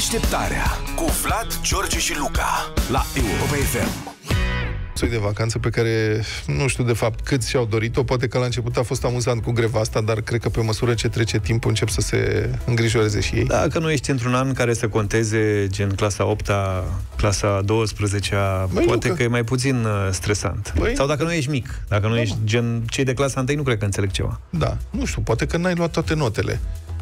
Deșteptarea cu Vlad, George și Luca la Europa FM soi de vacanță pe care nu știu de fapt cât și-au dorit-o. Poate că la început a fost amuzant cu greva asta, dar cred că pe măsură ce trece timpul încep să se îngrijoreze și ei. Dacă nu ești într-un an care să conteze gen clasa 8 clasa 12 Băi, poate Luca. că e mai puțin uh, stresant. Băi. Sau dacă nu ești mic, dacă nu da, ești gen cei de clasa 1, nu cred că înțeleg ceva. Da, nu știu, poate că n-ai luat toate notele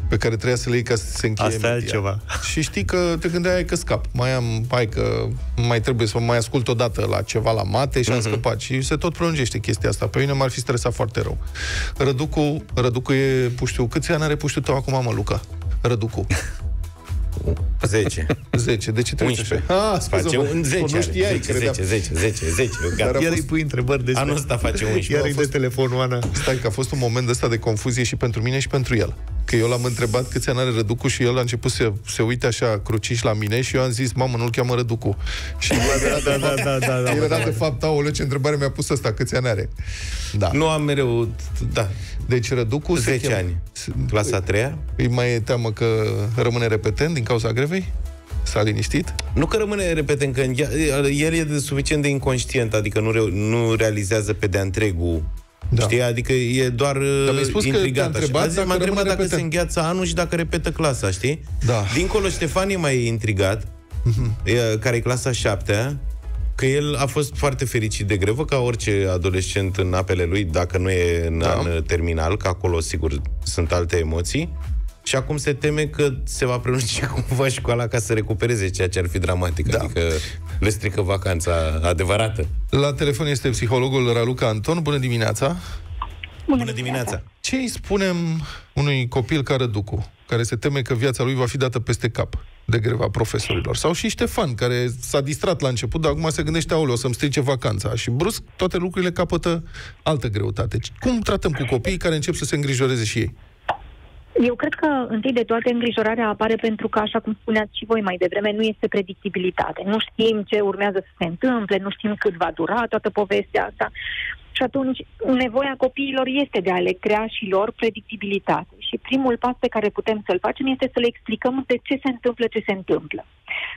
pe care trebuia să le iei ca să se încheie Asta e ceva. Și știi că te gândeai că scap. Mai am, hai că mai trebuie să mai ascult o dată la ceva la mate și mm-hmm. am mhm. scăpat. Și se tot prelungește chestia asta. Pe mine m-ar fi stresat foarte rău. Răducu, Răducu e puștiu. Câți ani are puștiu tău acum, mă, Luca? Răducu. 10. 10. De ce trebuie 11. Ah, face un 10. Nu știai, 10, 10, 10, 10, 10. Gata. Iar îi pui întrebări despre... Anul ăsta face 11. Iar îi de telefonul, Ana. Stai, că a fost un moment ăsta de confuzie și pentru mine și pentru el. Că eu l-am întrebat câți ani are Răducu și el a început să se uite așa cruciș la mine și eu am zis, mamă, nu-l cheamă Răducu. Și da, da, da, da, da, da, era de fapt, aoleu, ce întrebare mi-a pus asta, câți ani are? Da. Nu am mereu, da. Deci Răducu 10 ani. Clasa 3 Îi mai e teamă că rămâne repetent din cauza grevei? S-a liniștit? Nu că rămâne repetent, că el e de suficient de inconștient, adică nu, re- nu realizează pe de-a întregul da. Știi? Adică e doar Dar mi-ai spus intrigat. Că întrebat m-a întrebat dacă repetent. se îngheață anul și dacă repetă clasa, știi? Da. Dincolo, Ștefan e mai intrigat, mm-hmm. e, care e clasa 7 că el a fost foarte fericit de grevă, ca orice adolescent în apele lui, dacă nu e în da. an terminal, că acolo, sigur, sunt alte emoții. Și acum se teme că se va prelungi cumva școala ca să recupereze ceea ce ar fi dramatic. Da. Adică le strică vacanța adevărată. La telefon este psihologul Raluca Anton. Bună dimineața! Bună dimineața! Ce îi spunem unui copil ca Răducu, care se teme că viața lui va fi dată peste cap de greva profesorilor? Sau și Ștefan, care s-a distrat la început, dar acum se gândește, aoleu, o să-mi strice vacanța. Și brusc toate lucrurile capătă altă greutate. Cum tratăm cu copiii care încep să se îngrijoreze și ei? Eu cred că, întâi de toate, îngrijorarea apare pentru că, așa cum spuneați și voi mai devreme, nu este predictibilitate. Nu știm ce urmează să se întâmple, nu știm cât va dura toată povestea asta. Și atunci, nevoia copiilor este de a le crea și lor predictibilitate. Și primul pas pe care putem să-l facem este să le explicăm de ce se întâmplă ce se întâmplă.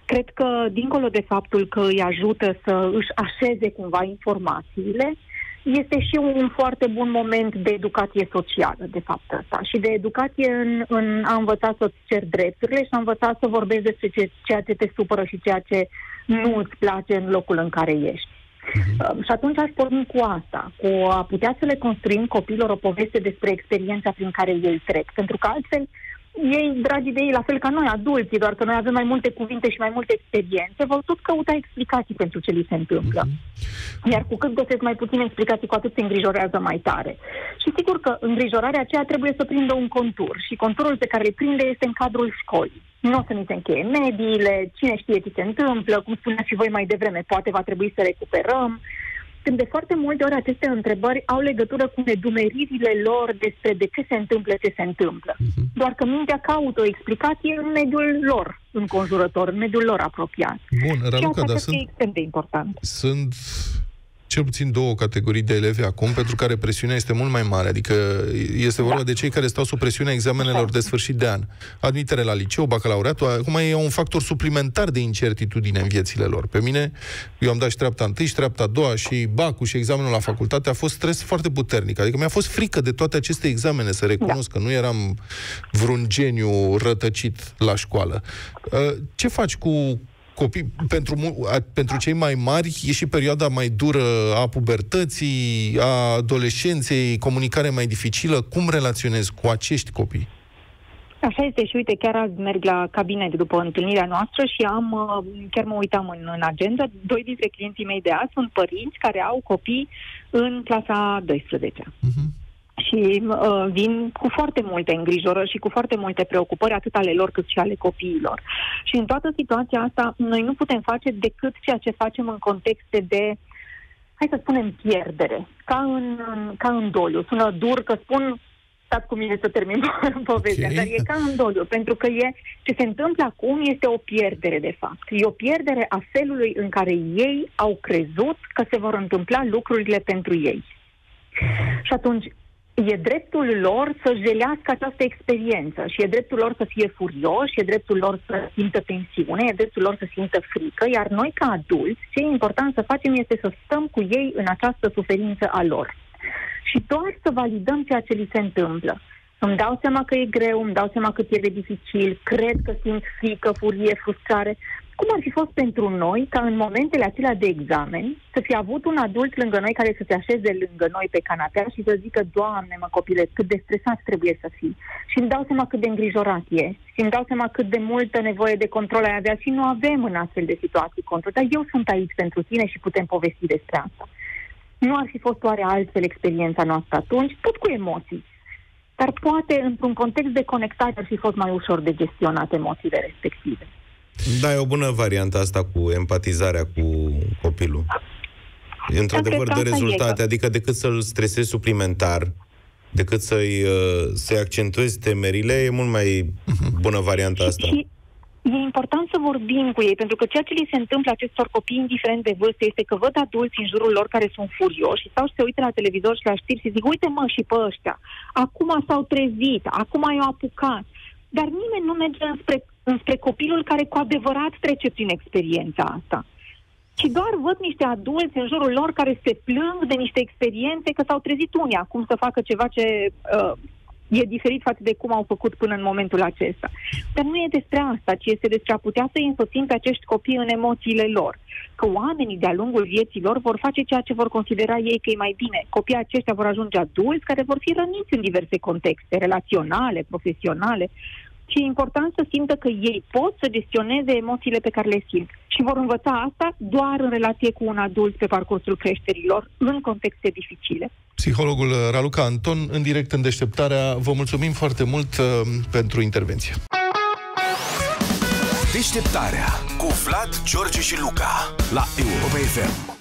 Cred că, dincolo de faptul că îi ajută să își așeze cumva informațiile, uh, este și un foarte bun moment de educație socială, de fapt asta, și de educație în, în a învăța să-ți cer drepturile și a învăța să vorbești despre ce, ceea ce te supără și ceea ce nu îți place în locul în care ești. Uh-huh. Și atunci aș porni cu asta, cu a putea să le construim copiilor o poveste despre experiența prin care ei trec, pentru că altfel ei, dragi de ei, la fel ca noi, adulții, doar că noi avem mai multe cuvinte și mai multe experiențe, vor tot căuta explicații pentru ce li se întâmplă. Uh-huh. Iar cu cât găsesc mai puține explicații, cu atât se îngrijorează mai tare. Și sigur că îngrijorarea aceea trebuie să prindă un contur și conturul pe care îl prinde este în cadrul școlii. Nu o să ni se încheie mediile, cine știe ce se întâmplă, cum spuneați și voi mai devreme, poate va trebui să recuperăm, când de foarte multe ori aceste întrebări au legătură cu nedumeririle lor despre de ce se întâmplă ce se întâmplă. Uh-huh. Doar că mintea caută o explicație în mediul lor înconjurător, în mediul lor apropiat. Bun, Raluca, dar sunt, e extrem de important. Sunt cel puțin două categorii de elevi acum, pentru care presiunea este mult mai mare. Adică este vorba da. de cei care stau sub presiunea examenelor de sfârșit de an. Admitere la liceu, bacalaureatul, acum e un factor suplimentar de incertitudine în viețile lor. Pe mine, eu am dat și treapta întâi și treapta a doua și bacul și examenul la facultate a fost stres foarte puternic. Adică mi-a fost frică de toate aceste examene, să recunosc da. că nu eram vreun geniu rătăcit la școală. Uh, ce faci cu copii, pentru, pentru cei mai mari e și perioada mai dură a pubertății, a adolescenței, comunicare mai dificilă. Cum relaționezi cu acești copii? Așa este și uite, chiar azi merg la cabinet după întâlnirea noastră și am, uh, chiar mă uitam în, în agenda, doi dintre clienții mei de azi sunt părinți care au copii în clasa 12 uh-huh și uh, vin cu foarte multe îngrijorări și cu foarte multe preocupări, atât ale lor cât și ale copiilor. Și în toată situația asta, noi nu putem face decât ceea ce facem în contexte de, hai să spunem, pierdere, ca în, ca în doliu. Sună dur că spun stați cu mine să termin povestea, okay. dar e ca în doliu, pentru că e, ce se întâmplă acum este o pierdere, de fapt. E o pierdere a felului în care ei au crezut că se vor întâmpla lucrurile pentru ei. Și atunci, e dreptul lor să jelească această experiență și e dreptul lor să fie furioși, e dreptul lor să simtă tensiune, e dreptul lor să simtă frică, iar noi ca adulți, ce e important să facem este să stăm cu ei în această suferință a lor. Și doar să validăm ceea ce li se întâmplă. Îmi dau seama că e greu, îmi dau seama cât e de dificil, cred că simt frică, furie, frustrare, cum ar fi fost pentru noi ca în momentele acelea de examen să fi avut un adult lângă noi care să se așeze lângă noi pe canapea și să zică, Doamne, mă copile, cât de stresat trebuie să fii. Și îmi dau seama cât de îngrijorat e și îmi dau seama cât de multă nevoie de control ai avea și nu avem în astfel de situații control. Dar eu sunt aici pentru tine și putem povesti despre asta. Nu ar fi fost oare altfel experiența noastră atunci, tot cu emoții. Dar poate, într-un context de conectare, ar fi fost mai ușor de gestionat emoțiile respective. Da, e o bună variantă asta cu empatizarea cu copilul. E într-adevăr de rezultate, adică decât să-l stresezi suplimentar, decât să-i, uh, să-i accentuezi temerile, e mult mai bună varianta asta. Și, e important să vorbim cu ei, pentru că ceea ce li se întâmplă acestor copii, indiferent de vârstă, este că văd adulți în jurul lor care sunt furioși sau se uită la televizor și la știri și zic, uite mă și pe ăștia, acum s-au trezit, acum i-au apucat. Dar nimeni nu merge înspre înspre copilul care cu adevărat trece prin experiența asta. Și doar văd niște adulți în jurul lor care se plâng de niște experiențe că s-au trezit unii acum să facă ceva ce uh, e diferit față de cum au făcut până în momentul acesta. Dar nu e despre asta, ci este despre a putea să însoțim pe acești copii în emoțiile lor. Că oamenii de-a lungul vieții lor vor face ceea ce vor considera ei că e mai bine. Copiii aceștia vor ajunge adulți care vor fi răniți în diverse contexte, relaționale, profesionale ci e important să simtă că ei pot să gestioneze emoțiile pe care le simt. Și vor învăța asta doar în relație cu un adult pe parcursul creșterilor, în contexte dificile. Psihologul Raluca Anton, în direct în deșteptarea, vă mulțumim foarte mult uh, pentru intervenție. Deșteptarea cu Vlad, George și Luca la Europa FM.